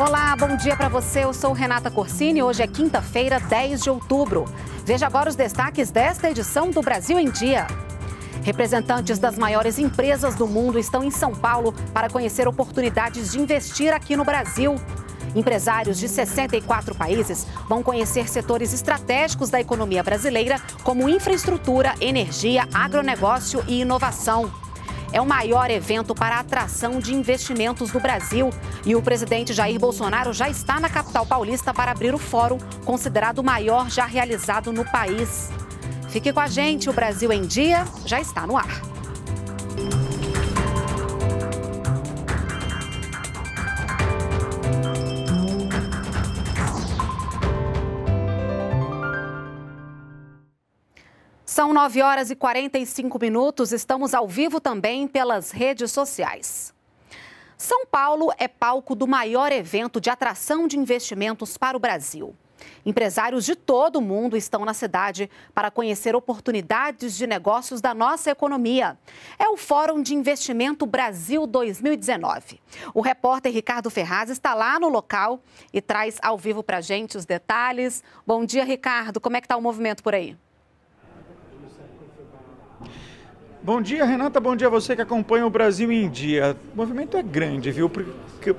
Olá, bom dia para você. Eu sou Renata Corsini. Hoje é quinta-feira, 10 de outubro. Veja agora os destaques desta edição do Brasil em Dia. Representantes das maiores empresas do mundo estão em São Paulo para conhecer oportunidades de investir aqui no Brasil. Empresários de 64 países vão conhecer setores estratégicos da economia brasileira, como infraestrutura, energia, agronegócio e inovação é o maior evento para atração de investimentos do Brasil. E o presidente Jair Bolsonaro já está na capital paulista para abrir o fórum, considerado o maior já realizado no país. Fique com a gente, o Brasil em Dia já está no ar. São 9 horas e 45 minutos. Estamos ao vivo também pelas redes sociais. São Paulo é palco do maior evento de atração de investimentos para o Brasil. Empresários de todo o mundo estão na cidade para conhecer oportunidades de negócios da nossa economia. É o Fórum de Investimento Brasil 2019. O repórter Ricardo Ferraz está lá no local e traz ao vivo para gente os detalhes. Bom dia, Ricardo. Como é que está o movimento por aí? Bom dia, Renata. Bom dia a você que acompanha o Brasil em Dia. O movimento é grande, viu?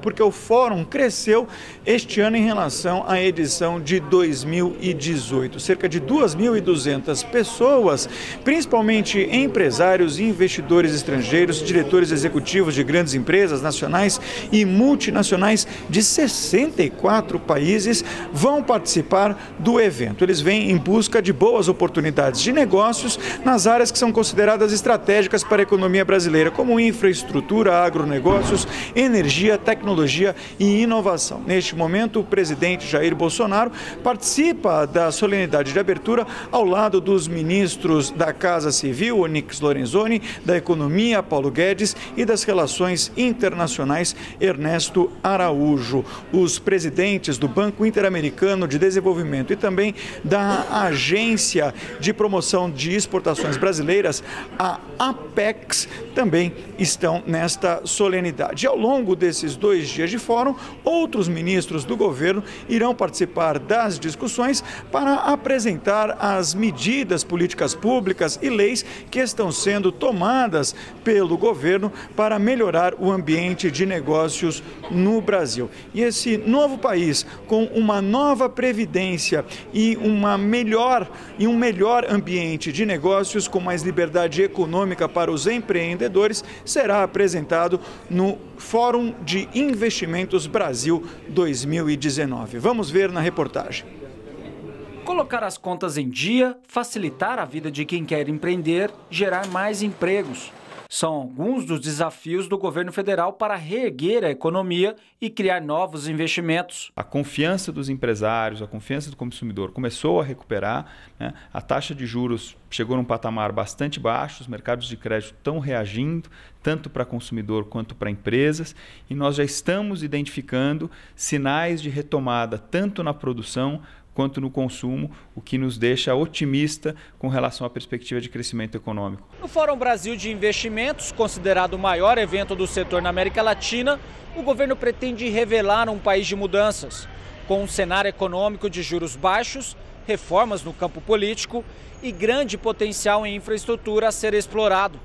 Porque, o fórum cresceu este ano em relação à edição de 2018. Cerca de 2.200 pessoas, principalmente empresários investidores estrangeiros, diretores executivos de grandes empresas nacionais e multinacionais de 64 países, vão participar do evento. Eles vêm em busca de boas oportunidades de negócios nas áreas que são consideradas estratégicas para a economia brasileira, como infraestrutura, agronegócios, energia, tecnologia e inovação. Neste momento, o presidente Jair Bolsonaro participa da solenidade de abertura ao lado dos ministros da Casa Civil, Onix Lorenzoni, da Economia, Paulo Guedes, e das Relações Internacionais, Ernesto Araújo. Os presidentes do Banco Interamericano de Desenvolvimento e também da Agência de Promoção de Exportações Brasileiras, a Apex também estão nesta solenidade. E ao longo desses dois dias de fórum, outros ministros do governo irão participar das discussões para apresentar as medidas, políticas públicas e leis que estão sendo tomadas pelo governo para melhorar o ambiente de negócios no Brasil. E esse novo país, com uma nova previdência e uma melhor e um melhor ambiente de negócios com mais liberdade econômica para os empreendedores será apresentado no Fórum de Investimentos Brasil 2019. Vamos ver na reportagem. Colocar as contas em dia, facilitar a vida de quem quer empreender, gerar mais empregos. São alguns dos desafios do governo federal para reerguer a economia e criar novos investimentos. A confiança dos empresários, a confiança do consumidor começou a recuperar. Né? A taxa de juros chegou num patamar bastante baixo, os mercados de crédito estão reagindo, tanto para consumidor quanto para empresas, e nós já estamos identificando sinais de retomada tanto na produção quanto no consumo, o que nos deixa otimista com relação à perspectiva de crescimento econômico. No Fórum Brasil de Investimentos, considerado o maior evento do setor na América Latina, o governo pretende revelar um país de mudanças, com um cenário econômico de juros baixos, reformas no campo político e grande potencial em infraestrutura a ser explorado.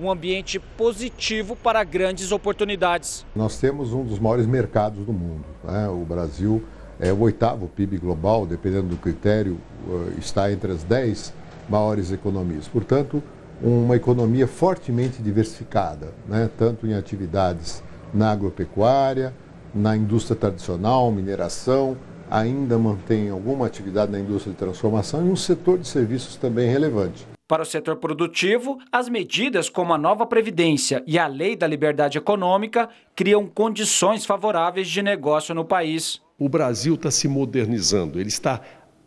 Um ambiente positivo para grandes oportunidades. Nós temos um dos maiores mercados do mundo. Né? O Brasil é o oitavo PIB global, dependendo do critério, eh, está entre as dez maiores economias. Portanto, uma economia fortemente diversificada, né? tanto em atividades na agropecuária, na indústria tradicional, mineração, ainda mantém alguma atividade na indústria de transformação e um setor de serviços também relevante. Para o setor produtivo, as medidas como a nova Previdência e a Lei da Liberdade Econômica criam condições favoráveis de negócio no país o Brasil está se modernizando, ele está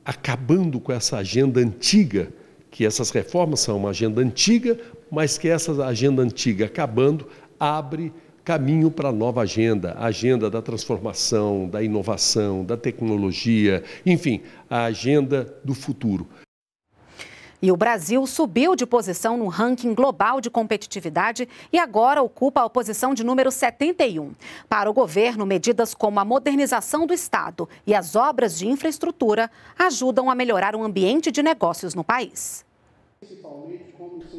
acabando com essa agenda antiga, que essas reformas são uma agenda antiga, mas que essa agenda antiga acabando abre caminho para a nova agenda, a agenda da transformação, da inovação, da tecnologia, enfim, a agenda do futuro. E o Brasil subiu de posição no ranking global de competitividade e agora ocupa a posição de número 71. Para o governo, medidas como a modernização do Estado e as obras de infraestrutura ajudam a melhorar o ambiente de negócios no país.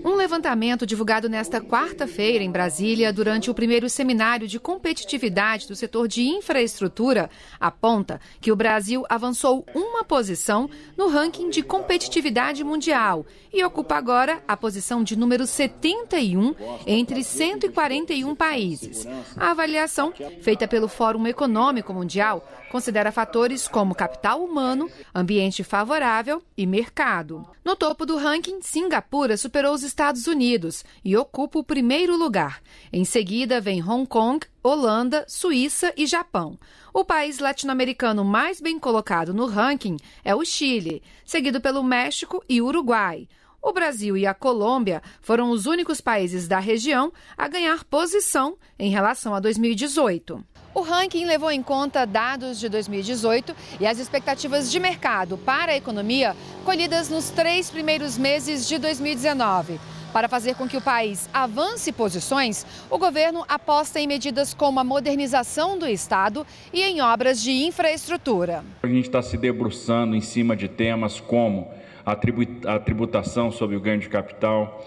Um levantamento divulgado nesta quarta-feira em Brasília, durante o primeiro seminário de competitividade do setor de infraestrutura, aponta que o Brasil avançou uma posição no ranking de competitividade mundial e ocupa agora a posição de número 71 entre 141 países. A avaliação, feita pelo Fórum Econômico Mundial, considera fatores como capital humano, ambiente favorável e mercado. No topo do ranking, Singapura superou os Estados Unidos e ocupa o primeiro lugar. Em seguida, vem Hong Kong, Holanda, Suíça e Japão. O país latino-americano mais bem colocado no ranking é o Chile, seguido pelo México e Uruguai. O Brasil e a Colômbia foram os únicos países da região a ganhar posição em relação a 2018. O ranking levou em conta dados de 2018 e as expectativas de mercado para a economia colhidas nos três primeiros meses de 2019. Para fazer com que o país avance posições, o governo aposta em medidas como a modernização do Estado e em obras de infraestrutura. A gente está se debruçando em cima de temas como a tributação sobre o ganho de capital,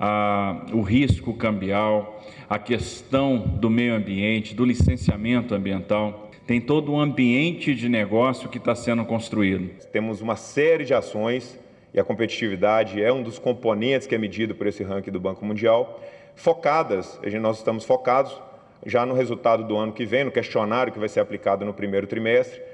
a, o risco cambial, a questão do meio ambiente, do licenciamento ambiental. Tem todo um ambiente de negócio que está sendo construído. Temos uma série de ações e a competitividade é um dos componentes que é medido por esse ranking do Banco Mundial, focadas, nós estamos focados já no resultado do ano que vem, no questionário que vai ser aplicado no primeiro trimestre,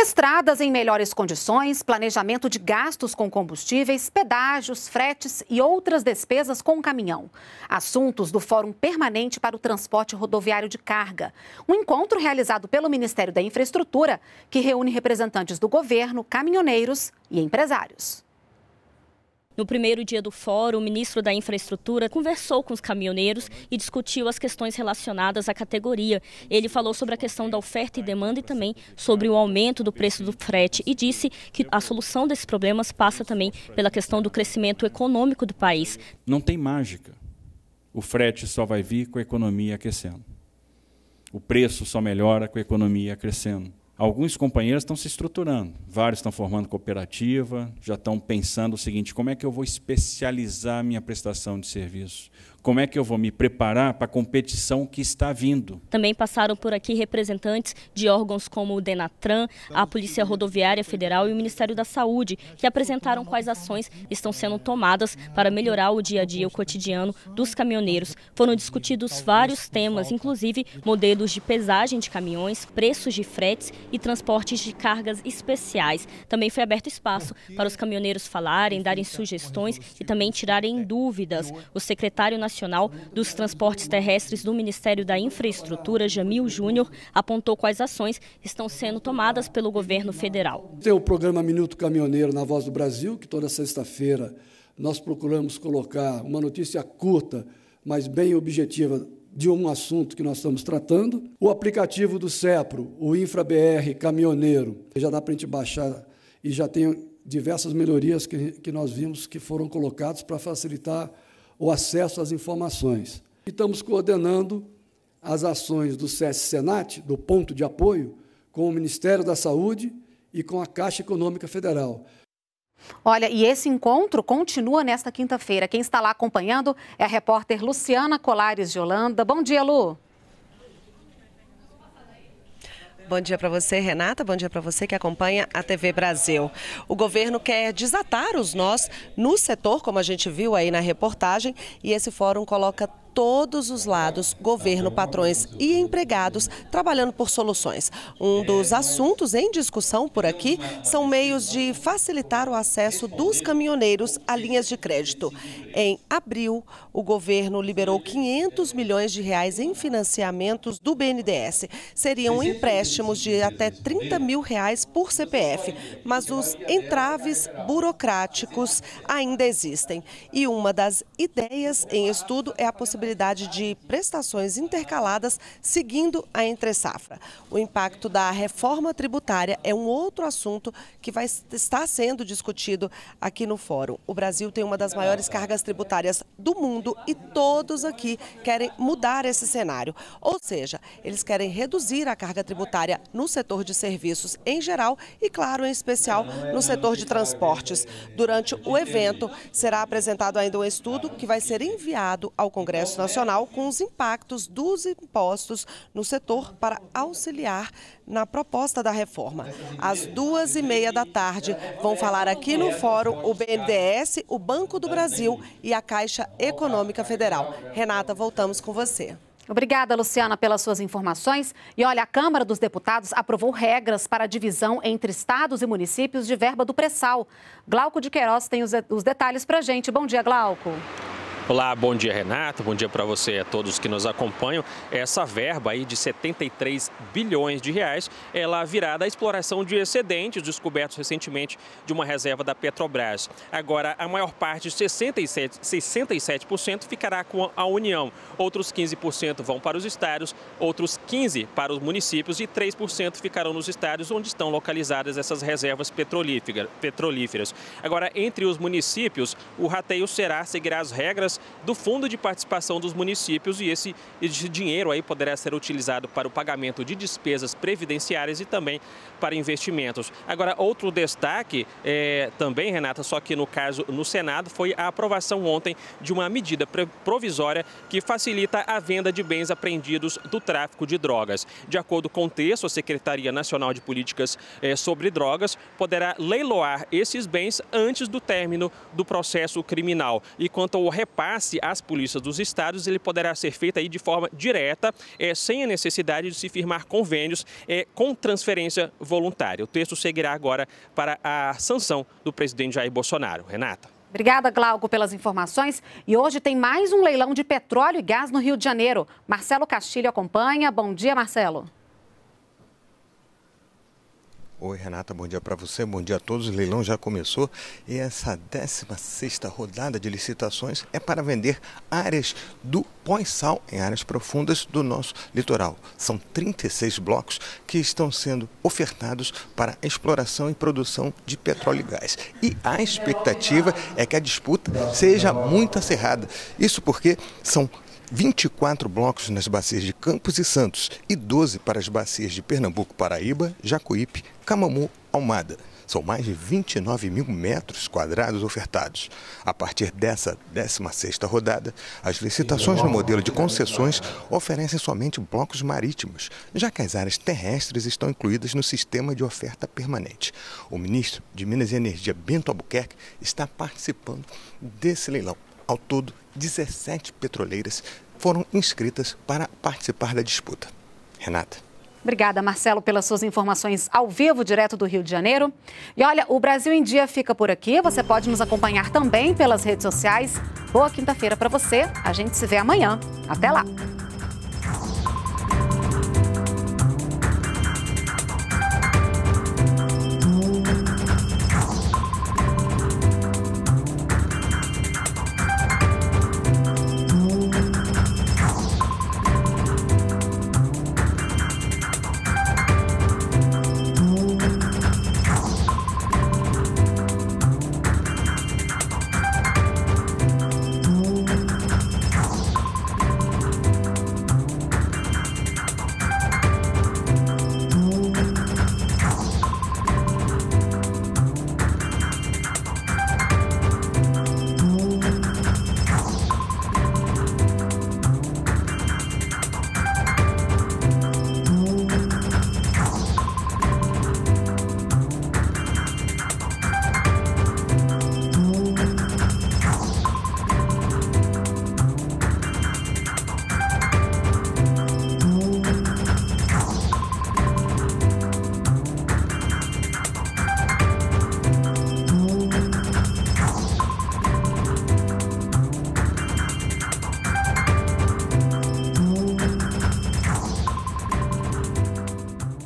Estradas em melhores condições, planejamento de gastos com combustíveis, pedágios, fretes e outras despesas com o caminhão. Assuntos do Fórum Permanente para o Transporte Rodoviário de Carga. Um encontro realizado pelo Ministério da Infraestrutura que reúne representantes do governo, caminhoneiros e empresários. No primeiro dia do fórum, o ministro da Infraestrutura conversou com os caminhoneiros e discutiu as questões relacionadas à categoria. Ele falou sobre a questão da oferta e demanda e também sobre o aumento do preço do frete e disse que a solução desses problemas passa também pela questão do crescimento econômico do país. Não tem mágica. O frete só vai vir com a economia aquecendo. O preço só melhora com a economia crescendo. Alguns companheiros estão se estruturando, vários estão formando cooperativa, já estão pensando o seguinte: como é que eu vou especializar minha prestação de serviço? Como é que eu vou me preparar para a competição que está vindo. Também passaram por aqui representantes de órgãos como o Denatran, a Polícia Rodoviária Federal e o Ministério da Saúde, que apresentaram quais ações estão sendo tomadas para melhorar o dia a dia, o cotidiano dos caminhoneiros. Foram discutidos vários temas, inclusive modelos de pesagem de caminhões, preços de fretes e transportes de cargas especiais. Também foi aberto espaço para os caminhoneiros falarem, darem sugestões e também tirarem dúvidas. O secretário nacional Nacional dos Transportes Terrestres do Ministério da Infraestrutura, Jamil Júnior, apontou quais ações estão sendo tomadas pelo governo federal. Tem o programa Minuto Caminhoneiro na Voz do Brasil, que toda sexta-feira nós procuramos colocar uma notícia curta, mas bem objetiva de um assunto que nós estamos tratando. O aplicativo do CEPRO, o InfraBR Caminhoneiro, já dá para a gente baixar e já tem diversas melhorias que, que nós vimos que foram colocadas para facilitar o acesso às informações. Estamos coordenando as ações do SESC Senat, do ponto de apoio, com o Ministério da Saúde e com a Caixa Econômica Federal. Olha, e esse encontro continua nesta quinta-feira. Quem está lá acompanhando é a repórter Luciana Colares de Holanda. Bom dia, Lu. Bom dia para você, Renata. Bom dia para você que acompanha a TV Brasil. O governo quer desatar os nós no setor, como a gente viu aí na reportagem, e esse fórum coloca todos os lados, governo, patrões e empregados, trabalhando por soluções. Um dos assuntos em discussão por aqui são meios de facilitar o acesso dos caminhoneiros a linhas de crédito. Em abril, o governo liberou 500 milhões de reais em financiamentos do BNDES. Seriam empréstimos de até 30 mil reais por CPF, mas os entraves burocráticos ainda existem. E uma das ideias em estudo é a possibilidade possibilidade de prestações intercaladas seguindo a entre-safra. O impacto da reforma tributária é um outro assunto que vai estar sendo discutido aqui no fórum. O Brasil tem uma das maiores cargas tributárias do mundo e todos aqui querem mudar esse cenário. Ou seja, eles querem reduzir a carga tributária no setor de serviços em geral e, claro, em especial no setor de transportes. Durante o evento, será apresentado ainda um estudo que vai ser enviado ao Congresso Nacional com os impactos dos impostos no setor para auxiliar na proposta da reforma. Às duas e meia da tarde, vão falar aqui no fórum o BNDES, o Banco do Brasil e a Caixa Econômica Federal. Renata, voltamos com você. Obrigada, Luciana, pelas suas informações. E olha, a Câmara dos Deputados aprovou regras para a divisão entre estados e municípios de verba do pré-sal. Glauco de Queiroz tem os, detalhes para gente. Bom dia, Glauco. Olá, bom dia Renato, bom dia para você e a todos que nos acompanham. Essa verba aí de 73 bilhões de reais, ela virá da exploração de excedentes descobertos recentemente de uma reserva da Petrobras. Agora, a maior parte, 67%, 67% ficará com a União. Outros 15% vão para os estados, outros 15% para os municípios e 3% ficarão nos estados onde estão localizadas essas reservas petrolíferas. Agora, entre os municípios, o rateio será, seguirá as regras do Fundo de Participação dos Municípios e esse, esse dinheiro aí poderá ser utilizado para o pagamento de despesas previdenciárias e também para investimentos. Agora, outro destaque é, também, Renata, só que no caso no Senado, foi a aprovação ontem de uma medida provisória que facilita a venda de bens apreendidos do tráfico de drogas. De acordo com o texto, a Secretaria Nacional de Políticas é, sobre Drogas poderá leiloar esses bens antes do término do processo criminal. E quanto ao repasse repasse às polícias dos estados, ele poderá ser feito aí de forma direta, é, sem a necessidade de se firmar convênios é, com transferência voluntária. O texto seguirá agora para a sanção do presidente Jair Bolsonaro. Renata. Obrigada, Glauco, pelas informações. E hoje tem mais um leilão de petróleo e gás no Rio de Janeiro. Marcelo Castilho acompanha. Bom dia, Marcelo. Oi, Renata, bom dia para você, bom dia a todos. O leilão já começou e essa 16 rodada de licitações é para vender áreas do pós-sal em áreas profundas do nosso litoral. São 36 blocos que estão sendo ofertados para exploração e produção de petróleo e gás. E a expectativa é que a disputa seja muito acirrada. Isso porque são 24 blocos nas bacias de Campos e Santos e 12 para as bacias de Pernambuco, Paraíba, Jacuípe, Camamu, Almada. São mais de 29 mil metros quadrados ofertados. A partir dessa 16ª rodada, as licitações no modelo de concessões oferecem somente blocos marítimos, já que as áreas terrestres estão incluídas no sistema de oferta permanente. O ministro de Minas e Energia, Bento Albuquerque, está participando desse leilão. Ao todo, 17 petroleiras foram inscritas para participar da disputa. Renata. Obrigada, Marcelo, pelas suas informações ao vivo, direto do Rio de Janeiro. E olha, o Brasil em Dia fica por aqui. Você pode nos acompanhar também pelas redes sociais. Boa quinta-feira para você. A gente se vê amanhã. Até lá.